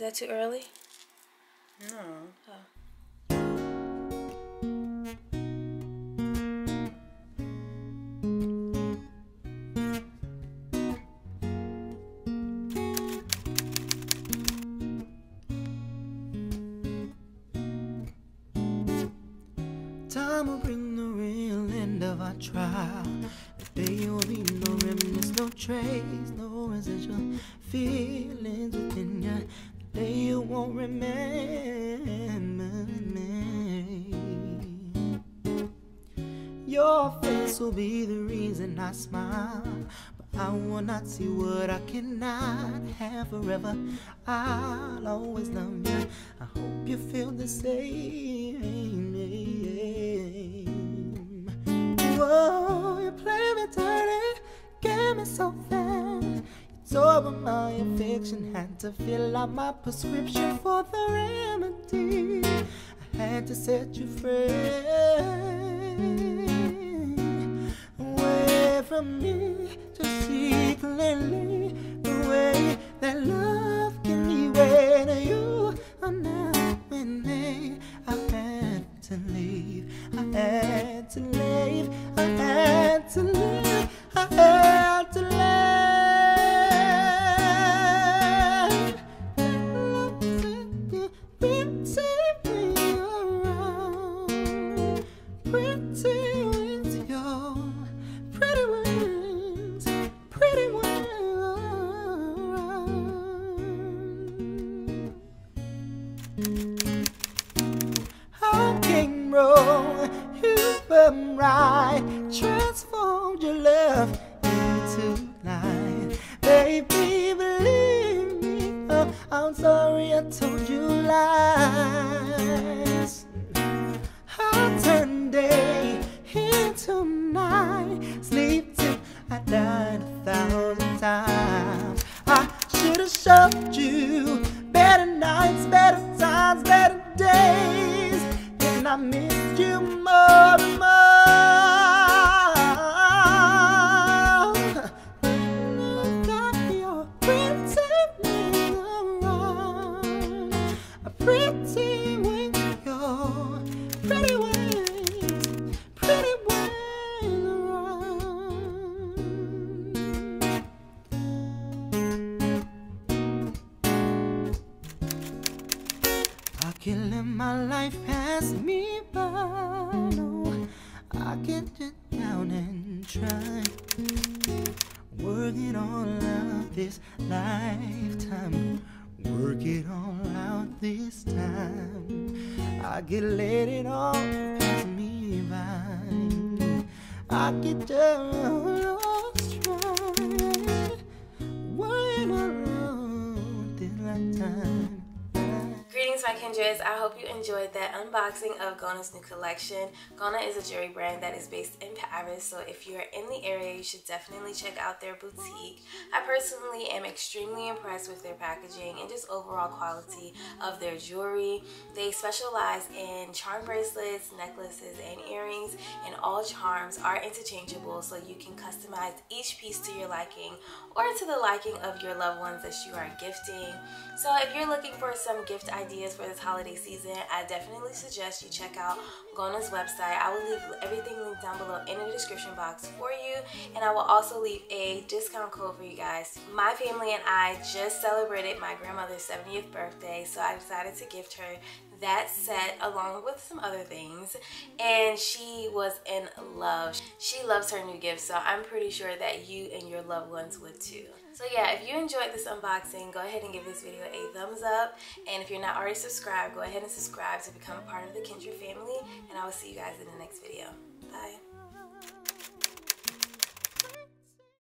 Is that too early? No. Oh. Time will bring the real end of our trial. The day will be no remnants, no trace, no residual feelings within you. You won't remember me. Your face will be the reason I smile. But I will not see what I cannot have forever. I'll always love you. I hope you feel the same. Affection, had to fill out my prescription for the remedy. I had to set you free away from me to you right. Transformed your love into light. Baby, believe me. Oh, I'm sorry I told you lies. I turn day into night. Sleep till I died a thousand times. I should have showed you Let my life pass me by. No, oh, I can't sit down and try. Work it all out this lifetime. Work it all out this time. I can let it all pass me by. I can just kindreds. I hope you enjoyed that unboxing of Gona's new collection. Gona is a jewelry brand that is based in Paris, so if you're in the area, you should definitely check out their boutique. I personally am extremely impressed with their packaging and just overall quality of their jewelry. They specialize in charm bracelets, necklaces, and earrings, all charms are interchangeable, so you can customize each piece to your liking or to the liking of your loved ones that you are gifting. So if you're looking for some gift ideas for this holiday season, I definitely suggest you check out Gona's website. I will leave everything linked down below in the description box for you, and I will also leave a discount code for you guys. My family and I just celebrated my grandmother's 70th birthday, so I decided to gift her that set along with some other things and she was in love. She loves her new gift so i'm pretty sure that you and your loved ones would too. So yeah if you enjoyed this unboxing go ahead and give this video a thumbs up. And if you're not already subscribed go ahead and subscribe to become a part of the kindred family. And i will see you guys in the next video. Bye